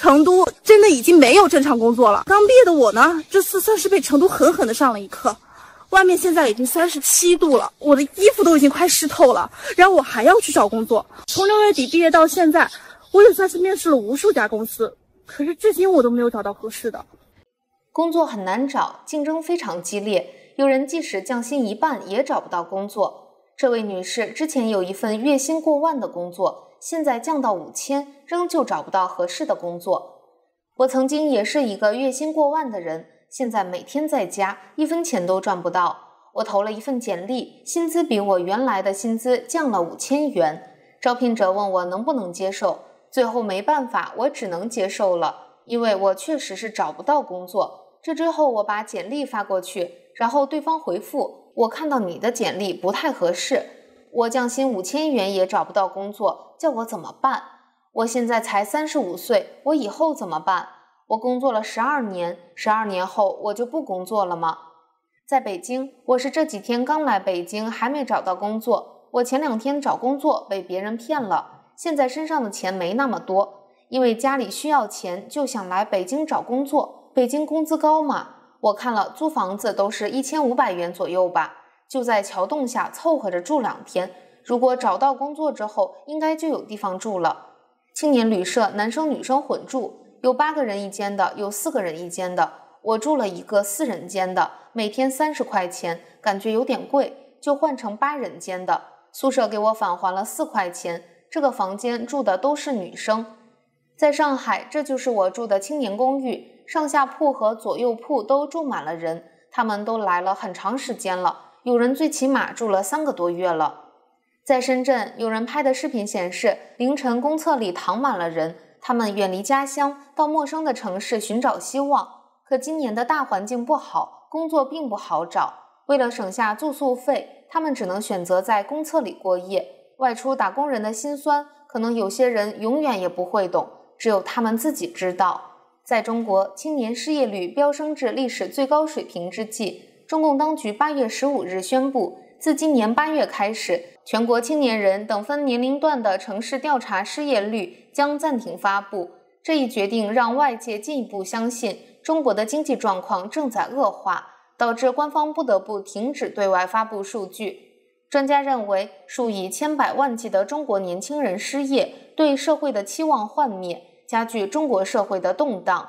成都真的已经没有正常工作了。刚毕业的我呢，这次算是被成都狠狠的上了一课。外面现在已经三十七度了，我的衣服都已经快湿透了。然后我还要去找工作。从六月底毕业到现在，我也算是面试了无数家公司，可是至今我都没有找到合适的。工作很难找，竞争非常激烈，有人即使降薪一半也找不到工作。这位女士之前有一份月薪过万的工作，现在降到五千，仍旧找不到合适的工作。我曾经也是一个月薪过万的人。现在每天在家，一分钱都赚不到。我投了一份简历，薪资比我原来的薪资降了五千元。招聘者问我能不能接受，最后没办法，我只能接受了，因为我确实是找不到工作。这之后，我把简历发过去，然后对方回复我看到你的简历不太合适，我降薪五千元也找不到工作，叫我怎么办？我现在才三十五岁，我以后怎么办？我工作了十二年，十二年后我就不工作了吗？在北京，我是这几天刚来北京，还没找到工作。我前两天找工作被别人骗了，现在身上的钱没那么多，因为家里需要钱，就想来北京找工作。北京工资高嘛？我看了租房子都是一千五百元左右吧，就在桥洞下凑合着住两天。如果找到工作之后，应该就有地方住了。青年旅社，男生女生混住。有八个人一间的，有四个人一间的。我住了一个四人间的，每天三十块钱，感觉有点贵，就换成八人间的。宿舍给我返还了四块钱。这个房间住的都是女生。在上海，这就是我住的青年公寓，上下铺和左右铺都住满了人，他们都来了很长时间了，有人最起码住了三个多月了。在深圳，有人拍的视频显示，凌晨公厕里躺满了人。他们远离家乡，到陌生的城市寻找希望。可今年的大环境不好，工作并不好找。为了省下住宿费，他们只能选择在公厕里过夜。外出打工人的辛酸，可能有些人永远也不会懂，只有他们自己知道。在中国，青年失业率飙升至历史最高水平之际，中共当局八月十五日宣布，自今年八月开始。全国青年人等分年龄段的城市调查失业率将暂停发布。这一决定让外界进一步相信中国的经济状况正在恶化，导致官方不得不停止对外发布数据。专家认为，数以千百万计的中国年轻人失业，对社会的期望幻灭，加剧中国社会的动荡。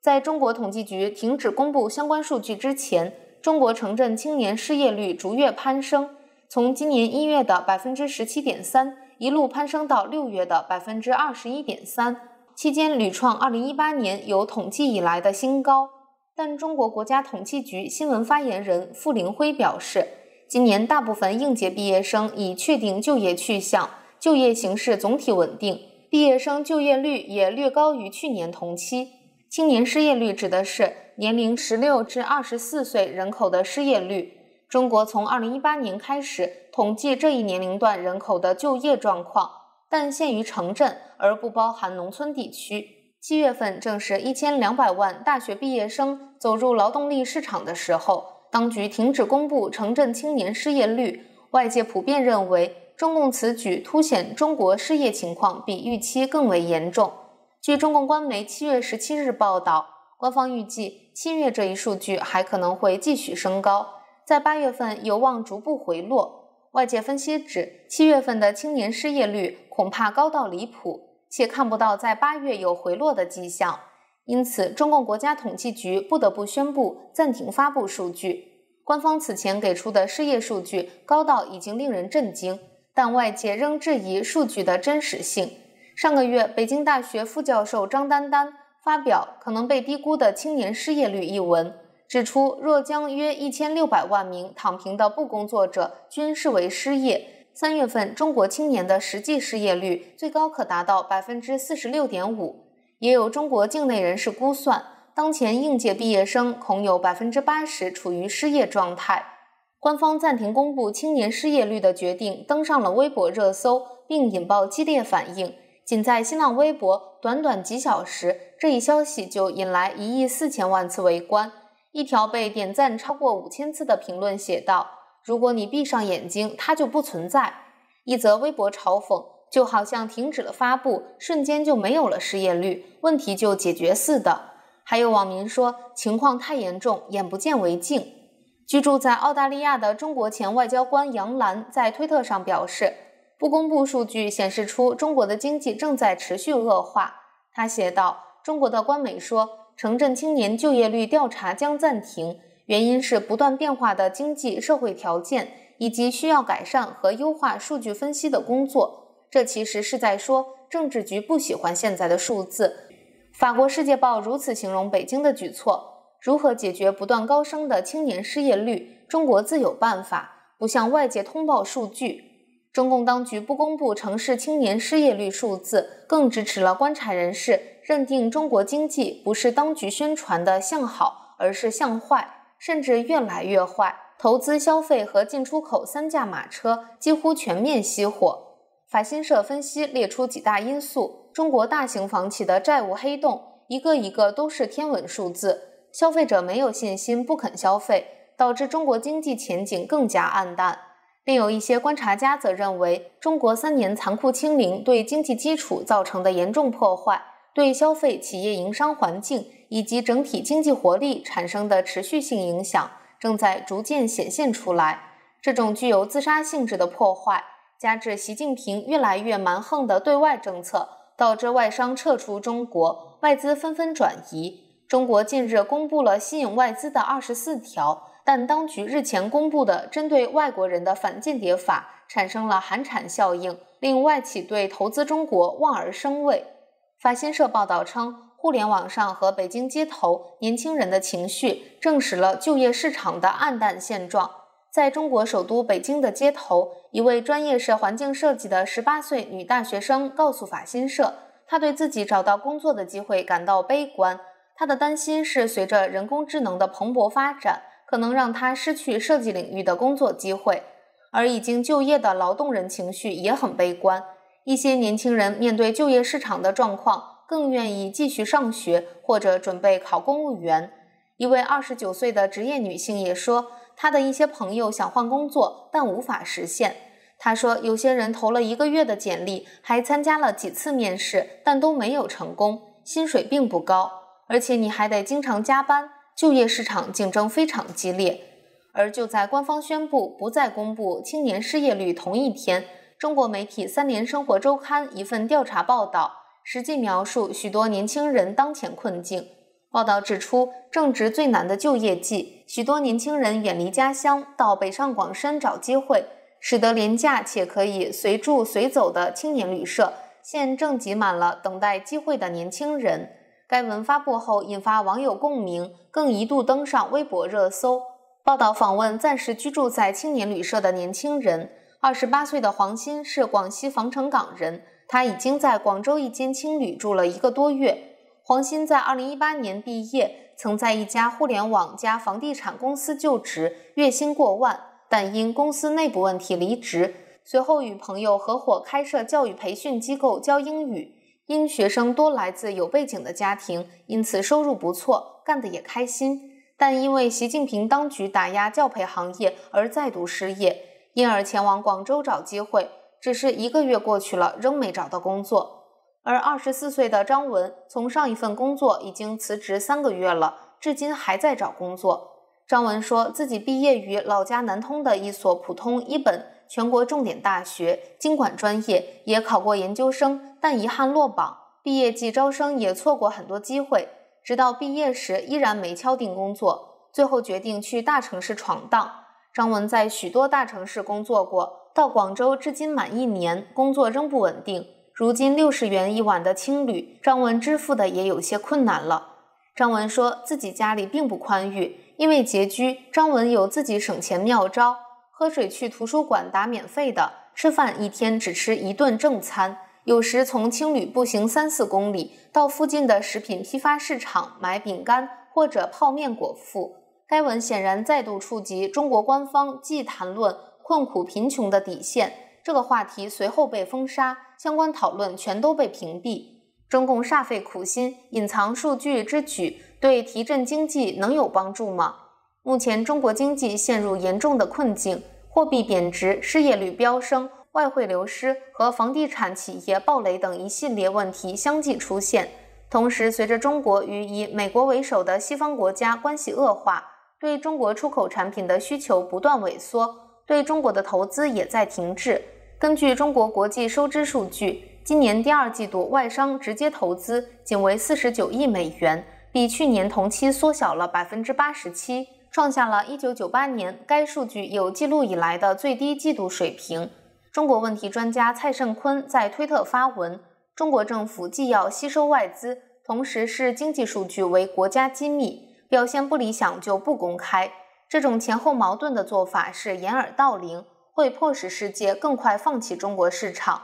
在中国统计局停止公布相关数据之前，中国城镇青年失业率逐月攀升。从今年一月的百分之十七点三一路攀升到六月的百分之二十一点三，期间屡创二零一八年有统计以来的新高。但中国国家统计局新闻发言人傅林辉表示，今年大部分应届毕业生已确定就业去向，就业形势总体稳定，毕业生就业率也略高于去年同期。青年失业率指的是年龄十六至二十四岁人口的失业率。中国从二零一八年开始统计这一年龄段人口的就业状况，但限于城镇，而不包含农村地区。七月份正是一千两百万大学毕业生走入劳动力市场的时候，当局停止公布城镇青年失业率。外界普遍认为，中共此举凸显中国失业情况比预期更为严重。据中共官媒七月十七日报道，官方预计七月这一数据还可能会继续升高。在八月份有望逐步回落。外界分析指，七月份的青年失业率恐怕高到离谱，且看不到在八月有回落的迹象。因此，中共国家统计局不得不宣布暂停发布数据。官方此前给出的失业数据高到已经令人震惊，但外界仍质疑数据的真实性。上个月，北京大学副教授张丹丹发表《可能被低估的青年失业率》一文。指出，若将约一千六百万名躺平的不工作者均视为失业，三月份中国青年的实际失业率最高可达到百分之四十六点五。也有中国境内人士估算，当前应届毕业生恐有百分之八十处于失业状态。官方暂停公布青年失业率的决定登上了微博热搜，并引爆激烈反应。仅在新浪微博，短短几小时，这一消息就引来一亿四千万次围观。一条被点赞超过五千次的评论写道：“如果你闭上眼睛，它就不存在。”一则微博嘲讽：“就好像停止了发布，瞬间就没有了失业率，问题就解决似的。还有网民说情况太严重，眼不见为净。居住在澳大利亚的中国前外交官杨澜在推特上表示，不公布数据显示出中国的经济正在持续恶化。他写道：“中国的官媒说，城镇青年就业率调查将暂停，原因是不断变化的经济社会条件以及需要改善和优化数据分析的工作。这其实是在说，政治局不喜欢现在的数字。”法国《世界报》如此形容北京的举措：如何解决不断高升的青年失业率？中国自有办法，不向外界通报数据。中共当局不公布城市青年失业率数字，更支持了观察人士认定中国经济不是当局宣传的向好，而是向坏，甚至越来越坏。投资、消费和进出口三驾马车几乎全面熄火。法新社分析列出几大因素：中国大型房企的债务黑洞，一个一个都是天文数字；消费者没有信心，不肯消费，导致中国经济前景更加暗淡。另有一些观察家则认为，中国三年残酷清零对经济基础造成的严重破坏，对消费、企业营商环境以及整体经济活力产生的持续性影响正在逐渐显现出来。这种具有自杀性质的破坏，加之习近平越来越蛮横的对外政策，导致外商撤出中国，外资纷纷转移。中国近日公布了吸引外资的二十四条。但当局日前公布的针对外国人的反间谍法产生了寒蝉效应，令外企对投资中国望而生畏。法新社报道称，互联网上和北京街头年轻人的情绪证实了就业市场的暗淡现状。在中国首都北京的街头，一位专业是环境设计的十八岁女大学生告诉法新社，她对自己找到工作的机会感到悲观。她的担心是，随着人工智能的蓬勃发展。可能让他失去设计领域的工作机会，而已经就业的劳动人情绪也很悲观。一些年轻人面对就业市场的状况，更愿意继续上学或者准备考公务员。一位二十九岁的职业女性也说，她的一些朋友想换工作，但无法实现。她说，有些人投了一个月的简历，还参加了几次面试，但都没有成功，薪水并不高，而且你还得经常加班。就业市场竞争非常激烈，而就在官方宣布不再公布青年失业率同一天，中国媒体《三联生活周刊》一份调查报道，实际描述许多年轻人当前困境。报道指出，正值最难的就业季，许多年轻人远离家乡，到北上广深找机会，使得廉价且可以随住随走的青年旅社现正挤满了等待机会的年轻人。该文发布后，引发网友共鸣，更一度登上微博热搜。报道访问暂时居住在青年旅社的年轻人，二十八岁的黄鑫是广西防城港人，他已经在广州一间青旅住了一个多月。黄鑫在二零一八年毕业，曾在一家互联网加房地产公司就职，月薪过万，但因公司内部问题离职。随后与朋友合伙开设教育培训机构教英语。因学生多来自有背景的家庭，因此收入不错，干得也开心。但因为习近平当局打压教培行业而再度失业，因而前往广州找机会。只是一个月过去了，仍没找到工作。而二十四岁的张文从上一份工作已经辞职三个月了，至今还在找工作。张文说自己毕业于老家南通的一所普通一本全国重点大学，经管专业，也考过研究生。但遗憾落榜，毕业季招生也错过很多机会，直到毕业时依然没敲定工作，最后决定去大城市闯荡。张文在许多大城市工作过，到广州至今满一年，工作仍不稳定。如今六十元一晚的青旅，张文支付的也有些困难了。张文说自己家里并不宽裕，因为拮据，张文有自己省钱妙招：喝水去图书馆打免费的，吃饭一天只吃一顿正餐。有时从青旅步行三四公里，到附近的食品批发市场买饼干或者泡面果腹。该文显然再度触及中国官方既谈论困苦贫穷的底线，这个话题随后被封杀，相关讨论全都被屏蔽。中共煞费苦心隐藏数据之举，对提振经济能有帮助吗？目前中国经济陷入严重的困境，货币贬值，失业率飙升。外汇流失和房地产企业暴雷等一系列问题相继出现。同时，随着中国与以美国为首的西方国家关系恶化，对中国出口产品的需求不断萎缩，对中国的投资也在停滞。根据中国国际收支数据，今年第二季度外商直接投资仅为四十九亿美元，比去年同期缩小了百分之八十七，创下了一九九八年该数据有记录以来的最低季度水平。中国问题专家蔡胜坤在推特发文：中国政府既要吸收外资，同时视经济数据为国家机密，表现不理想就不公开。这种前后矛盾的做法是掩耳盗铃。会迫使世界更快放弃中国市场。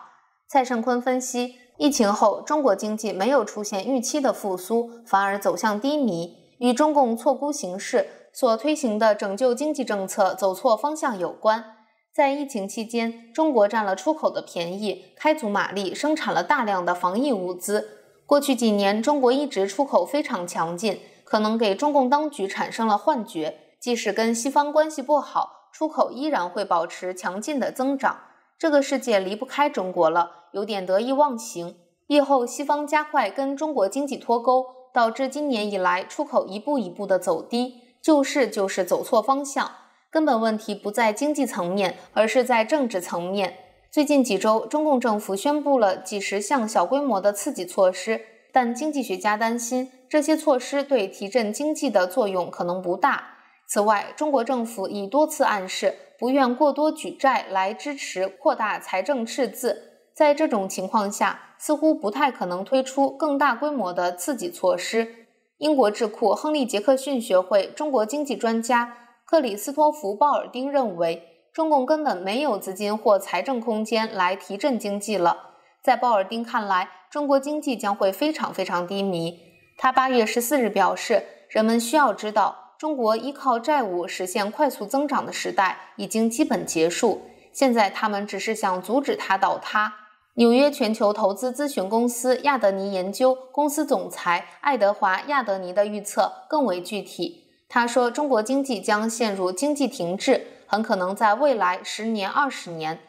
蔡胜坤分析，疫情后中国经济没有出现预期的复苏，反而走向低迷，与中共错估形势所推行的拯救经济政策走错方向有关。在疫情期间，中国占了出口的便宜，开足马力生产了大量的防疫物资。过去几年，中国一直出口非常强劲，可能给中共当局产生了幻觉，即使跟西方关系不好。出口依然会保持强劲的增长，这个世界离不开中国了，有点得意忘形。疫后西方加快跟中国经济脱钩，导致今年以来出口一步一步的走低，救市就是走错方向。根本问题不在经济层面，而是在政治层面。最近几周，中共政府宣布了几十项小规模的刺激措施，但经济学家担心这些措施对提振经济的作用可能不大。此外，中国政府已多次暗示不愿过多举债来支持扩大财政赤字。在这种情况下，似乎不太可能推出更大规模的刺激措施。英国智库亨利·杰克逊学会中国经济专家克里斯托弗·鲍尔丁认为，中共根本没有资金或财政空间来提振经济了。在鲍尔丁看来，中国经济将会非常非常低迷。他八月十四日表示，人们需要知道。中国依靠债务实现快速增长的时代已经基本结束，现在他们只是想阻止它倒塌。纽约全球投资咨询公司亚德尼研究公司总裁爱德华·亚德尼的预测更为具体。他说，中国经济将陷入经济停滞，很可能在未来十年、二十年。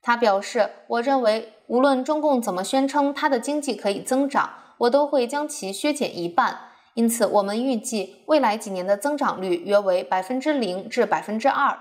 他表示：“我认为，无论中共怎么宣称它的经济可以增长，我都会将其削减一半。”因此，我们预计未来几年的增长率约为百分之零至百分之二。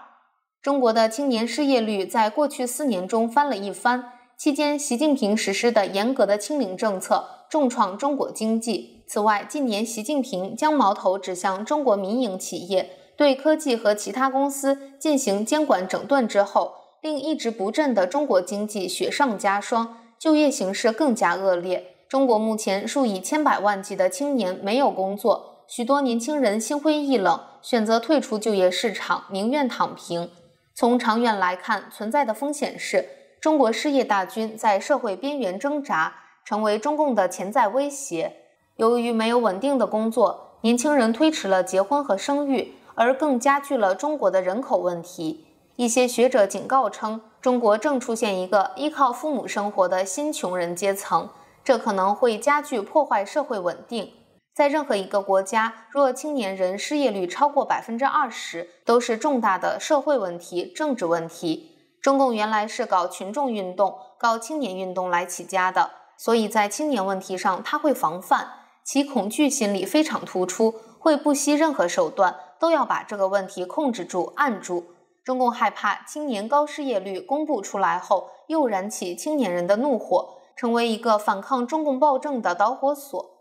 中国的青年失业率在过去四年中翻了一番，期间习近平实施的严格的清零政策重创中国经济。此外，近年习近平将矛头指向中国民营企业，对科技和其他公司进行监管整顿之后，令一直不振的中国经济雪上加霜，就业形势更加恶劣。中国目前数以千百万计的青年没有工作，许多年轻人心灰意冷，选择退出就业市场，宁愿躺平。从长远来看，存在的风险是中国失业大军在社会边缘挣扎，成为中共的潜在威胁。由于没有稳定的工作，年轻人推迟了结婚和生育，而更加剧了中国的人口问题。一些学者警告称，中国正出现一个依靠父母生活的新穷人阶层。这可能会加剧破坏社会稳定。在任何一个国家，若青年人失业率超过百分之二十，都是重大的社会问题、政治问题。中共原来是搞群众运动、搞青年运动来起家的，所以在青年问题上，他会防范，其恐惧心理非常突出，会不惜任何手段都要把这个问题控制住、按住。中共害怕青年高失业率公布出来后，又燃起青年人的怒火。成为一个反抗中共暴政的导火索。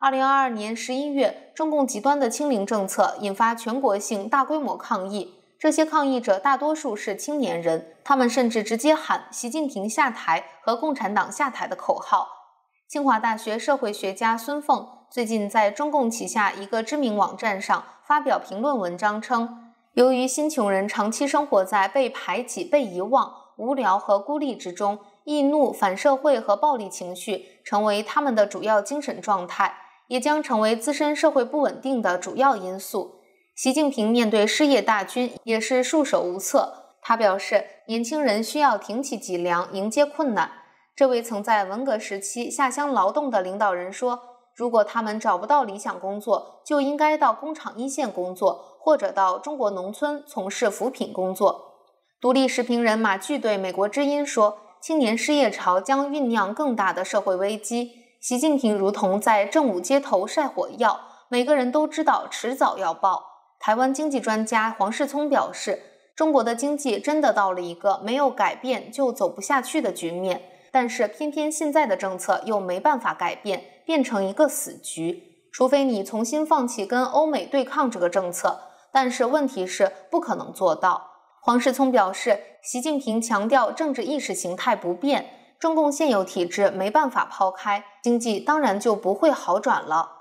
二零二二年十一月，中共极端的清零政策引发全国性大规模抗议。这些抗议者大多数是青年人，他们甚至直接喊“习近平下台”和“共产党下台”的口号。清华大学社会学家孙凤最近在中共旗下一个知名网站上发表评论文章称，由于新穷人长期生活在被排挤、被遗忘、无聊和孤立之中。易怒、反社会和暴力情绪成为他们的主要精神状态，也将成为自身社会不稳定的主要因素。习近平面对失业大军也是束手无策。他表示，年轻人需要挺起脊梁迎接困难。这位曾在文革时期下乡劳动的领导人说：“如果他们找不到理想工作，就应该到工厂一线工作，或者到中国农村从事扶贫工作。”独立时评人马炬对美国之音说。青年失业潮将酝酿更大的社会危机。习近平如同在正午街头晒火药，每个人都知道迟早要爆。台湾经济专家黄世聪表示，中国的经济真的到了一个没有改变就走不下去的局面，但是偏偏现在的政策又没办法改变，变成一个死局。除非你重新放弃跟欧美对抗这个政策，但是问题是不可能做到。黄世聪表示，习近平强调政治意识形态不变，中共现有体制没办法抛开，经济当然就不会好转了。